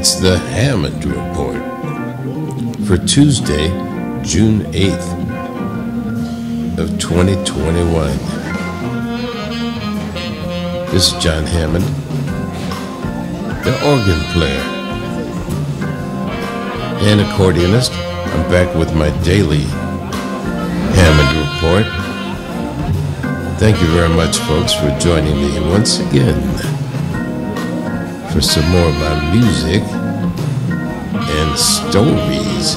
It's the Hammond Report for Tuesday, June 8th of 2021. This is Jon Hammond, the organ player and accordionist. I'm back with my daily Hammond Report. Thank you very much, folks, for joining me once again for some more of my music and stories.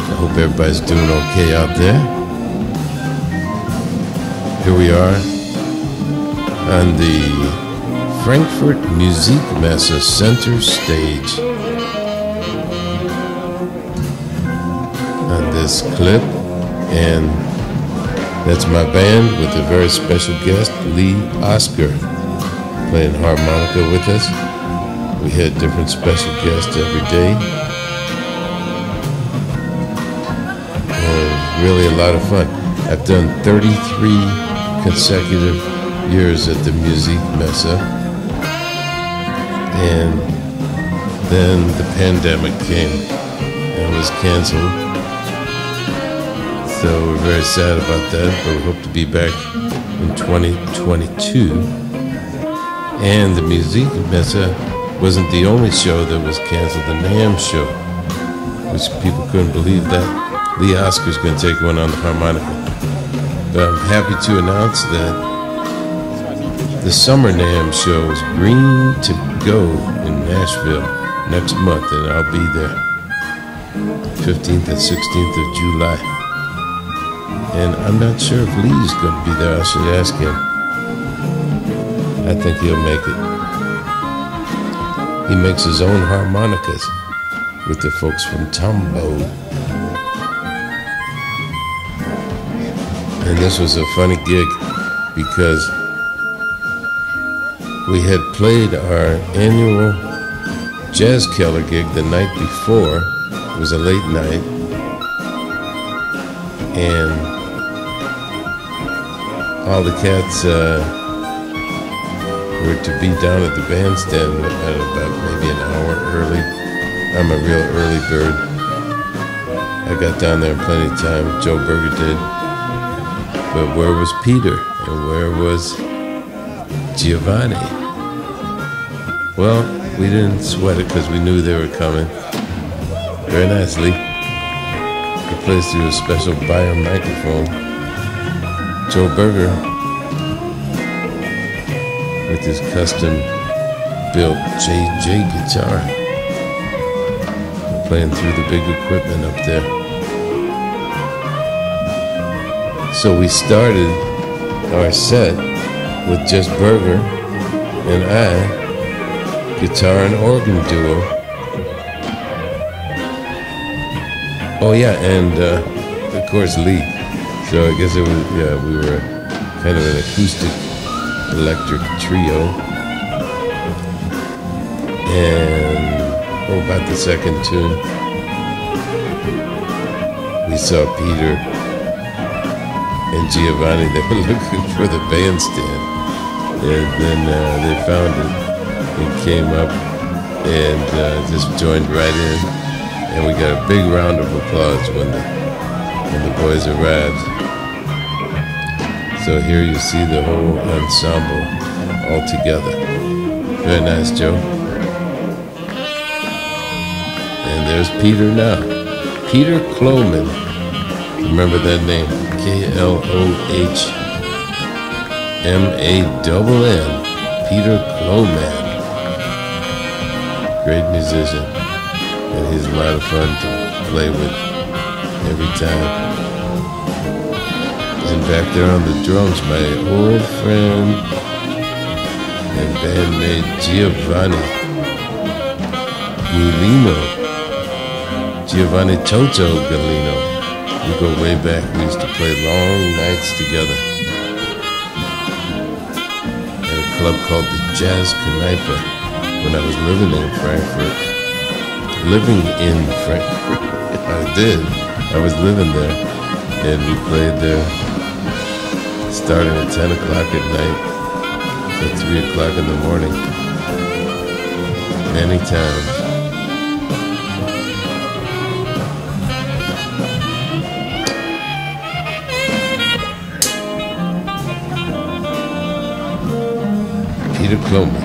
I hope everybody's doing okay out there. Here we are on the Frankfurt Musikmesse center stage. On this clip, and that's my band with a very special guest, Lee Oskar, playing harmonica with us. We had different special guests every day. Really a lot of fun. I've done 33 consecutive years at the Music Messe. And then the pandemic came and it was canceled. So we're very sad about that, but we hope to be back in 2022. And the Music Messe wasn't the only show that was canceled. The NAMM show, which people couldn't believe that Lee Oskar's going to take one on the harmonica. But I'm happy to announce that the summer NAMM show is green to go in Nashville next month, and I'll be there 15th and 16th of July. And I'm not sure if Lee's going to be there. I should ask him. I think he'll make it. He makes his own harmonicas with the folks from Tombo. And this was a funny gig because we had played our annual Jazz Keller gig the night before. It was a late night. And all the cats uh, were to be down at the bandstand at about maybe an hour early. I'm a real early bird. I got down there in plenty of time. Joe Berger did. But where was Peter? And where was Giovanni? Well, we didn't sweat it because we knew they were coming. Very nicely. Plays through a special Beyer microphone. Joe Berger with his custom built JJ guitar playing through the big equipment up there. So we started our set with just Berger and I, guitar and organ duo. Oh yeah, and uh, of course Lee. So I guess it was, yeah, we were kind of an acoustic electric trio. And oh, about the second tune, we saw Peter and Giovanni. They were looking for the bandstand. And then uh, they found it and came up and uh, just joined right in. And we got a big round of applause when the, when the boys arrived. So here you see the whole ensemble all together. Very nice, Joe. And there's Peter now. Peter Klohmann. Remember that name. K L O H M A N N. Peter Klohmann. Great musician. And he's a lot of fun to play with every time. Back there on the drums, my old friend and bandmate Giovanni Gulino. Giovanni Toto Gulino. We go way back. We used to play long nights together at a club called the Jazz Kneipe when I was living in Frankfurt. Living in Frankfurt. I did. I was living there and we played there starting at 10 o'clock at night till 3 o'clock in the morning. many times. Peter Klohmann.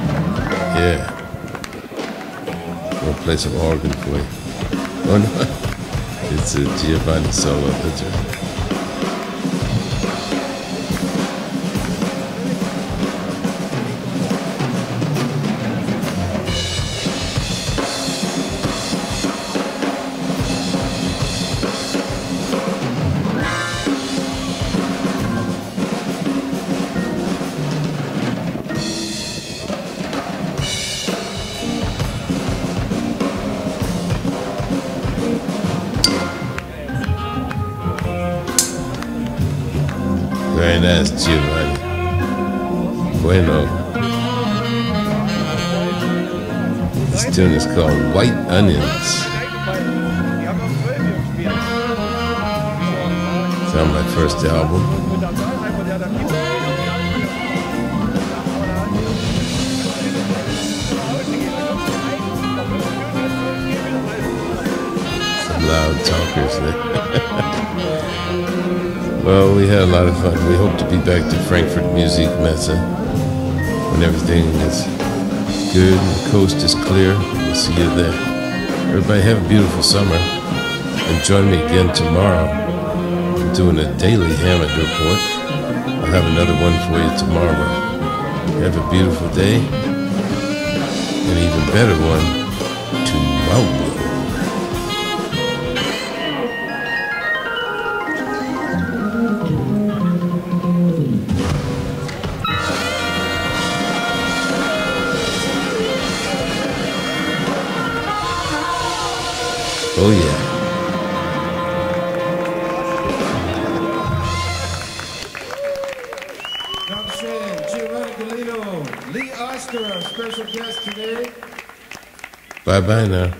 Yeah. We'll play some organ for you. Oh no. It's a Giovanni solo. That's right. Nice, Giovanni. Bueno. This tune is called White Onions. It's on my first album. Some loud talkers there. Well, we had a lot of fun. We hope to be back to Frankfurt Music Messe when everything is good and the coast is clear. We'll see you there. Everybody have a beautiful summer. And join me again tomorrow. I'm doing a daily Hammond report. I'll have another one for you tomorrow. Have a beautiful day. An even better one tomorrow. Oh yeah. Lee Oskar, special guest today. Bye bye now.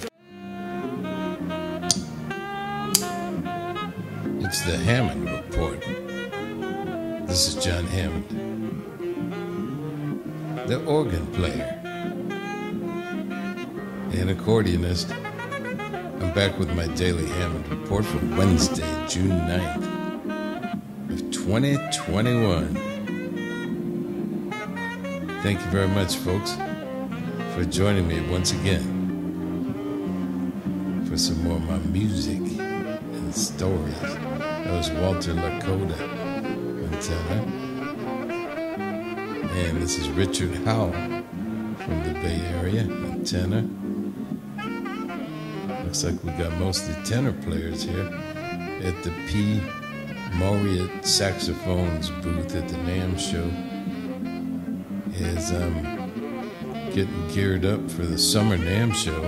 It's the Hammond Report. This is Jon Hammond, the organ player and accordionist. I'm back with my daily Hammond Report for Wednesday, June 9th of 2021. Thank you very much, folks, for joining me once again for some more of my music and stories. That was Walter Lakota on tenor. And this is Richard Howell from the Bay Area on tenor. Looks like we got mostly tenor players here at the P. Mauriat Saxophones booth at the NAMM show. Is um, getting geared up for the summer NAMM show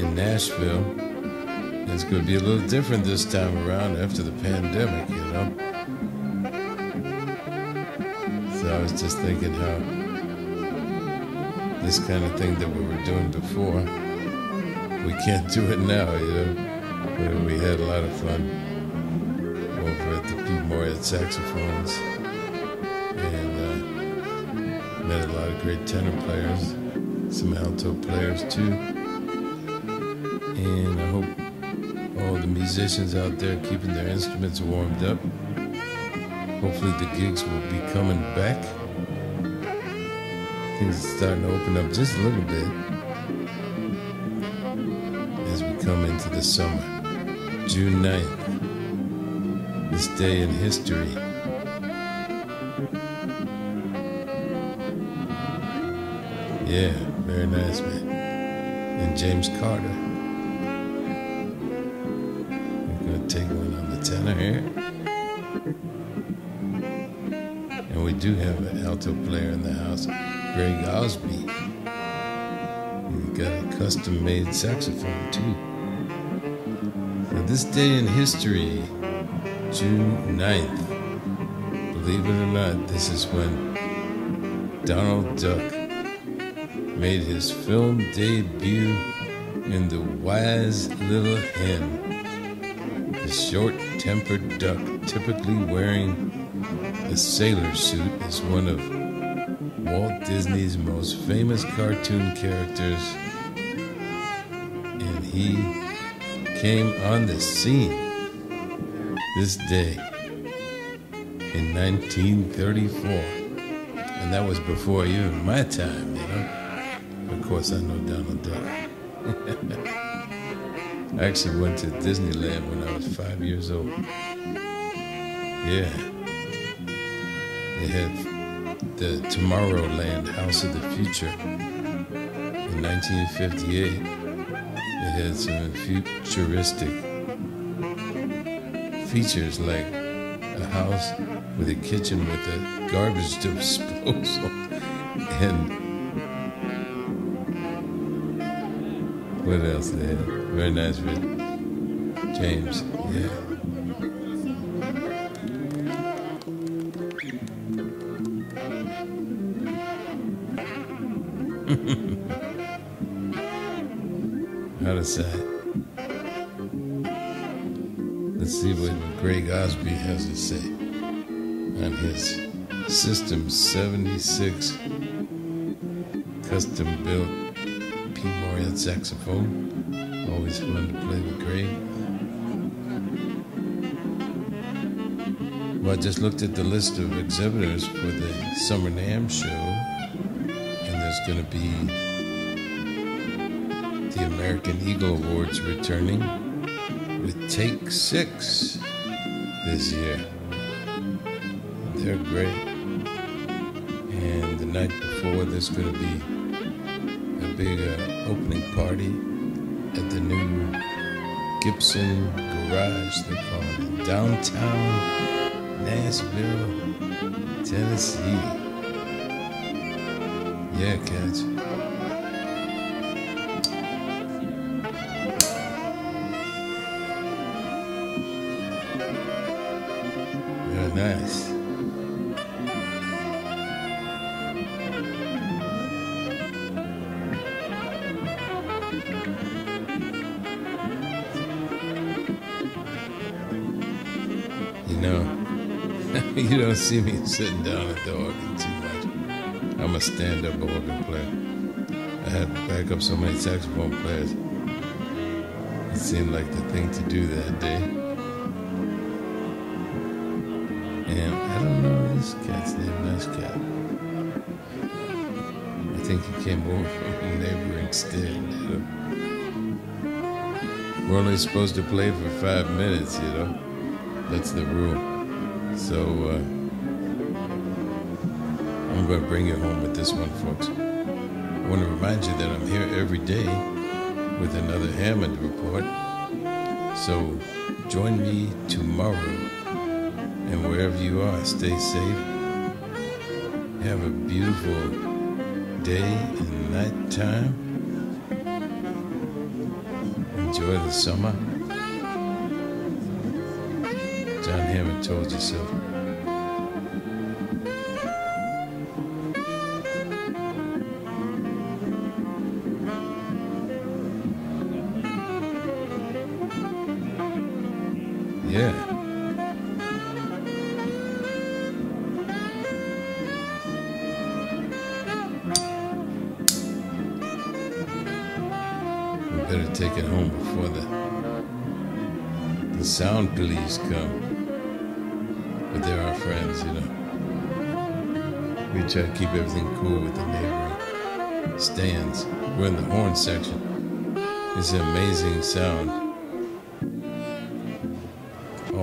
in Nashville. It's going to be a little different this time around after the pandemic, you know. So I was just thinking how this kind of thing that we were doing before, we can't do it now, you know. We had a lot of fun over at the P. Mauriat Saxophones and uh, met a lot of great tenor players, some alto players too. And I hope all the musicians out there keeping their instruments warmed up. Hopefully the gigs will be coming back. Things are starting to open up just a little bit come into the summer. June 9th, this day in history. Yeah, very nice, man. And James Carter. We're gonna take one on the tenor here. And we do have an alto player in the house, Greg Osby. He got a custom made saxophone too. This day in history, June 9th, believe it or not, this is when Donald Duck made his film debut in The Wise Little Hen. The short tempered duck, typically wearing a sailor suit, is one of Walt Disney's most famous cartoon characters, and he came on the scene this day in 1934. And that was before even my time, you know. Of course, I know Donald Duck. I actually went to Disneyland when I was five years old. Yeah. They had the Tomorrowland House of the Future in 1958. Had some futuristic features like a house with a kitchen with a garbage disposal and what else they had? Very nice with James, yeah. Out of sight. Let's see what Greg Osby has to say on his System 76 custom built P. Saxophone. Always fun to play with Greg. Well, I just looked at the list of exhibitors for the Summer NAMM show, and there's going to be the American Eagle Awards returning with Take Six this year. They're great. And the night before, there's going to be a big uh, opening party at the new Gibson Garage, they call it, downtown Nashville, Tennessee. Yeah, cats. Don't see me sitting down at the organ too much. I'm a stand-up organ player. I had to back up so many saxophone players. It seemed like the thing to do that day. And I don't know this cat's name, nice cat. I think he came over from a neighboring state. We're only supposed to play for five minutes, you know. That's the rule. So uh, I'm going to bring you home with this one, folks. I want to remind you that I'm here every day with another Hammond report. So join me tomorrow, and wherever you are, stay safe. Have a beautiful day and night time. Enjoy the summer. Jon Hammond told you so. Yeah. We better take it home before the the sound police come. But they're our friends, you know. We try to keep everything cool with the neighboring stands. We're in the horn section. It's an amazing sound.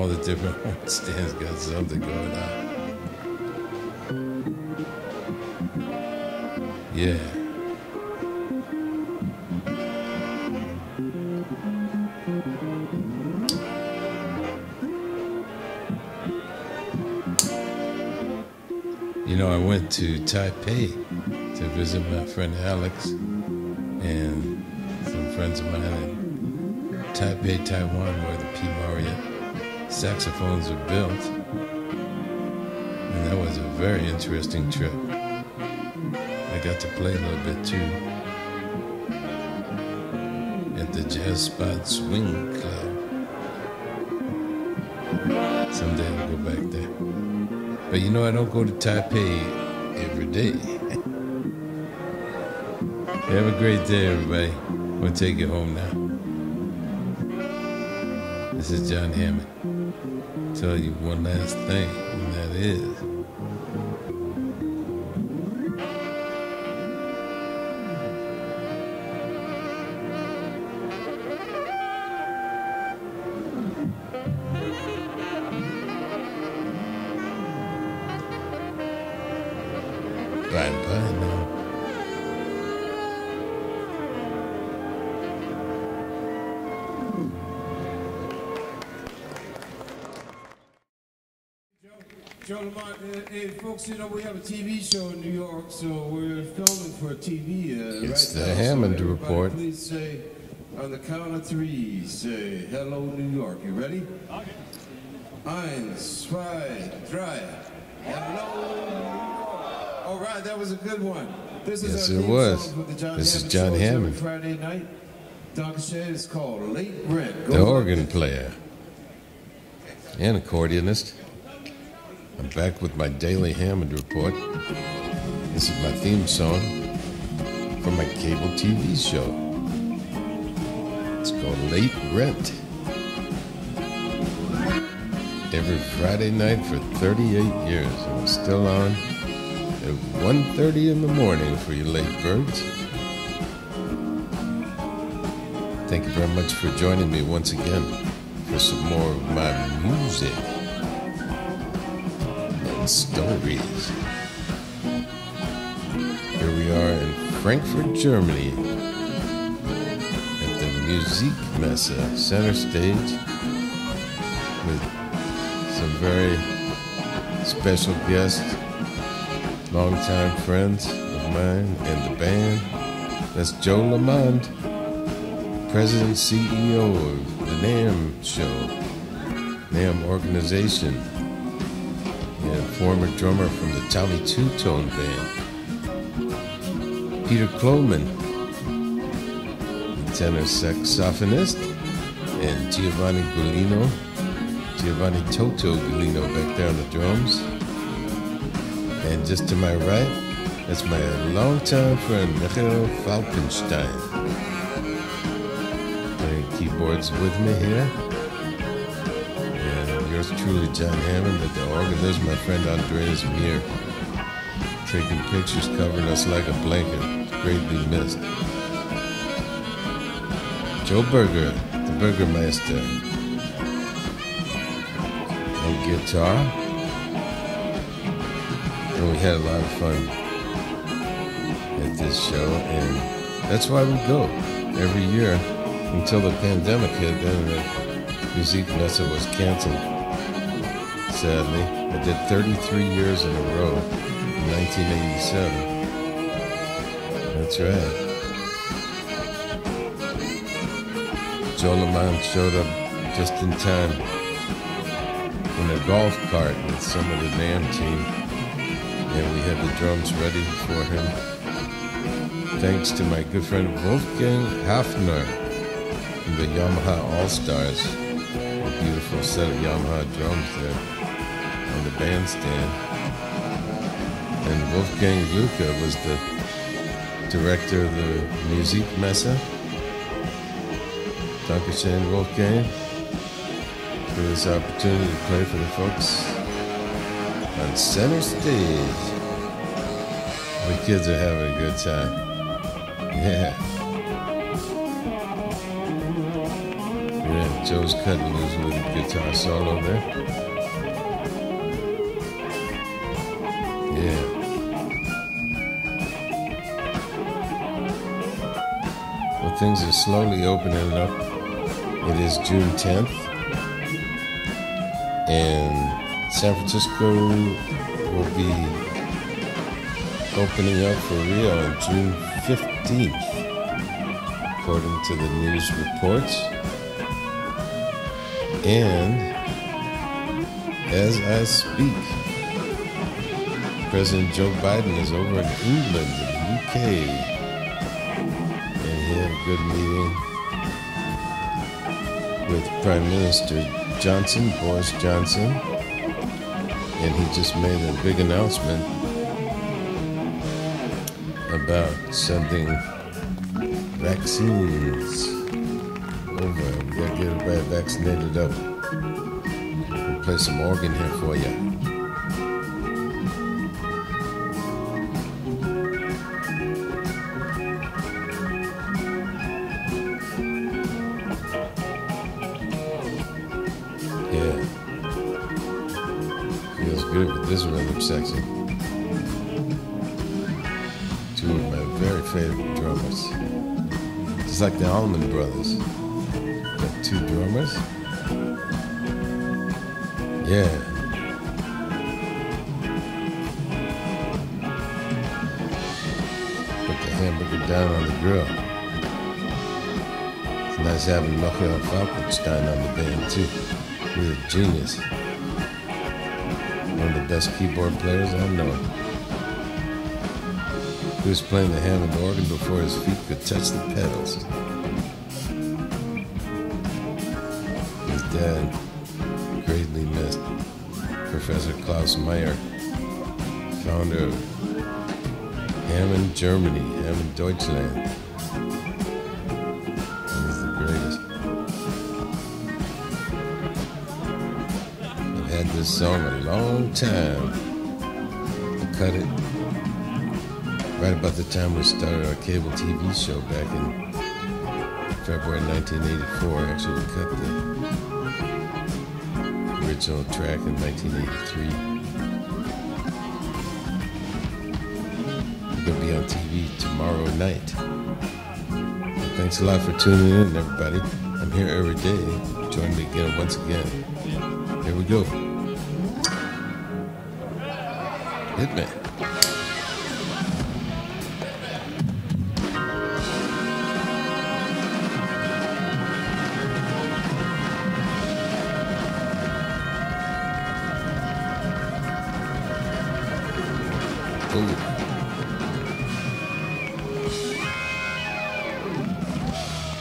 All the different stands got something going on. Yeah. You know, I went to Taipei to visit my friend Alex and some friends of mine in Taipei, Taiwan, where the P. Mauriat saxophones are built. And that was a very interesting trip. I got to play a little bit too at the Jazz Spot Swing Club. Someday I'll go back there. But you know, I don't go to Taipei every day. Have a great day, everybody. We'll take you home now. This is Jon Hammond. Tell you one last thing, and that is. Bye bye now. Lamont, uh, hey folks, you know we have a TV show in New York, so we're filming for TV uh, It's right the now. Hammond so Report. Please say on the count of three, say hello New York. You ready? Okay. Eins, zwei, drei. Hello All right, that was a good one. This is Yes, our it was. song for the John This is Hammond John Show. Hammond. Friday night. Dr. Shay is called Late. Go The organ player and accordionist. I'm back with my daily Hammond report. This is my theme song for my cable TV show. It's called Late Rent. Every Friday night for 38 years. And it's still on at 1.30 in the morning for you late birds. Thank you very much for joining me once again for some more of my music stories. Here we are in Frankfurt, Germany at the Musikmesse center stage with some very special guests, longtime friends of mine and the band. That's Joe Lamond president CEO of the NAMM show, NAMM organization, and former drummer from the Tommy Two Tone band. Peter Klohmann, tenor saxophonist, and Giovanni Gulino, Giovanni Toto Gulino back there on the drums. And just to my right, that's my longtime friend Michael Falkenstein playing keyboards with me here. Yours truly, Jon Hammond, at the organ. There's my friend Andreas Mier, taking pictures, covering us like a blanket. Greatly missed. Joe Berger, the Burgermeister, on guitar. And we had a lot of fun at this show, and that's why we go every year until the pandemic hit. Then the Musikmesse was canceled. Sadly, I did 33 years in a row in 1987. That's right. Joe Lamond showed up just in time in a golf cart with some of the NAMM team, and we had the drums ready for him. Thanks to my good friend Wolfgang Hafner from the Yamaha All Stars, a beautiful set of Yamaha drums there bandstand. And Wolfgang Luca was the director of the Musikmesse. Dankeschön, Wolfgang, for this opportunity to play for the folks on center stage. The kids are having a good time. Yeah. Yeah, Joe's cutting loose with a guitar solo there. Things are slowly opening up. It is June 10th, and San Francisco will be opening up for real on June 15th, according to the news reports. And as I speak, President Joe Biden is over in England, the UK, good meeting with Prime Minister Johnson, Boris Johnson, and he just made a big announcement about sending vaccines over. We gotta get everybody vaccinated up. We'll play some organ here for you. Section. Two of my very favorite drummers. Just like the Allman Brothers. Got two drummers. Yeah. Put the hamburger down on the grill. It's nice having Michael Falkenstein on the band too. He's a genius. One of the best keyboard players I know. He was playing the Hammond organ before his feet could touch the pedals. His dad, greatly missed, Professor Klaus Meyer, founder of Hammond Germany, Hammond Deutschland. This song a long time. I cut it right about the time we started our cable TV show back in February 1984. Actually, we cut the original track in 1983. We're going to be on TV tomorrow night. Thanks a lot for tuning in, everybody. I'm here every day. Join me again once again. Here we go. Hit me.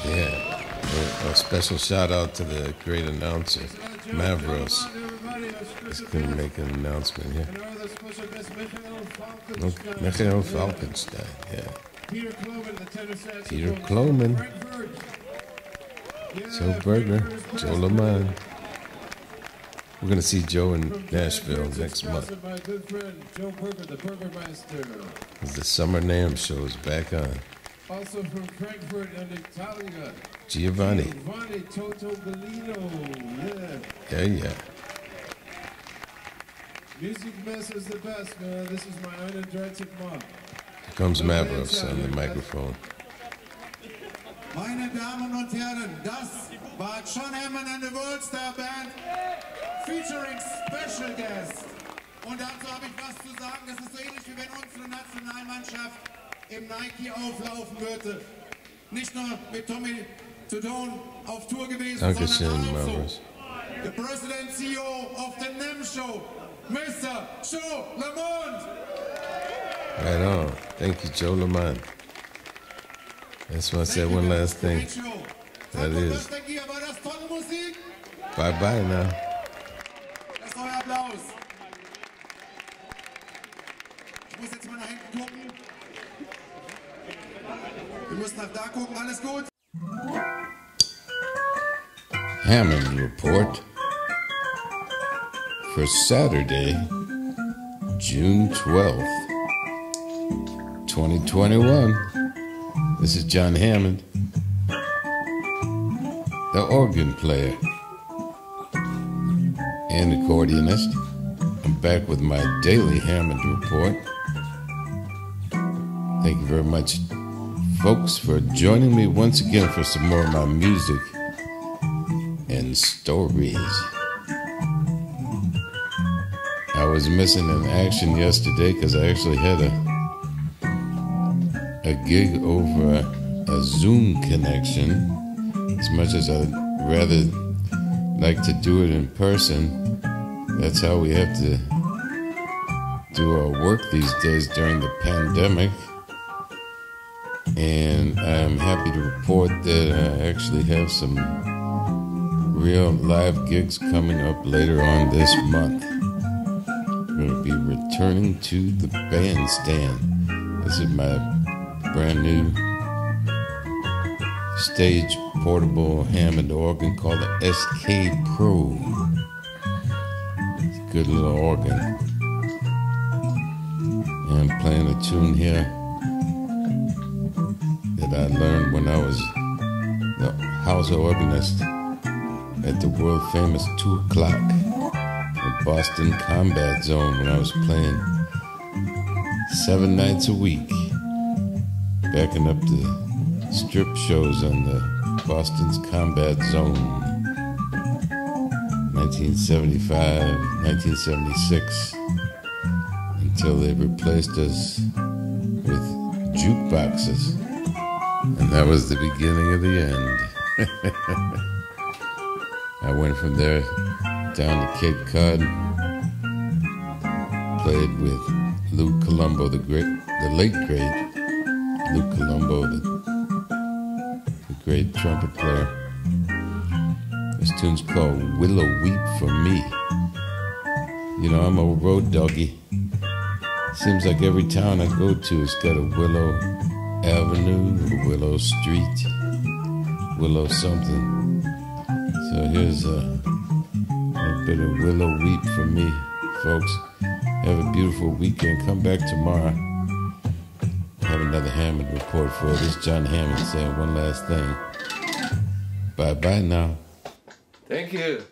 Yeah. A special shout out to the great announcer, Mavros. He's going to make an announcement here. Michael. Falkenstein. Yeah. Peter Klohmann, the tenor saxophone. Peter Klohmann. Joe Berger, Joe. Lamond. We're going to see Joe in Nashville next month. sponsored friend Berger, the The Summer NAMM show is back on. Also from Frankfurt and Italia. Giovanni. Giovanni Toto Bellino. Yeah. Yeah, yeah. Music Mess is the best, man. This is my 31 Mal. Here comes Mavros on the microphone. Meine Damen und Herren, das war Jon Hammond and the World Star Band featuring Special Guest. Und dazu habe ich was zu sagen. Das ist so ähnlich wie wenn unsere Nationalmannschaft im Nike auflaufen würde. Nicht nur mit Tommy Tutone auf Tour gewesen, Dankeschön, sondern auch so. The President CEO of the NAMM Show, Mr. Joe Lamond. Right on. Thank you, Joe Lamond. That's just I said one last thing. That is. Was denkt ihr? War das tolle Musik? Bye bye now. Hammond Report for Saturday, June 12th, 2021. This is Jon Hammond, the organ player and accordionist. I'm back with my daily Hammond Report. Thank you very much, folks, for joining me once again for some more of my music and stories. I was missing in action yesterday because I actually had a a gig over a Zoom connection. As much as I'd rather like to do it in person, that's how we have to do our work these days during the pandemic. And I'm happy to report that I actually have some real live gigs coming up later on this month. I'm going to be returning to the bandstand. This is my brand new stage portable Hammond organ called the SK Pro. It's a good little organ. And I'm playing a tune here that I learned when I was the house organist at the world famous 2 o'clock at Boston Combat Zone when I was playing seven nights a week, backing up the strip shows on the Boston's Combat Zone. 1975, 1976, until they replaced us with jukeboxes. And that was the beginning of the end. I went from there down to Cape Cod, played with Lou Colombo, the great, the late great Lou Colombo, the, the great trumpet player. This tune's called Willow Weep for Me. You know, I'm a road doggy. Seems like every town I go to, it's got a Willow Avenue, Willow Street, Willow something. So here's a, a bit of Willow Weep for me, folks. Have a beautiful weekend. Come back tomorrow. Have another Hammond report for you. This is Jon Hammond saying one last thing. Bye bye now. Thank you.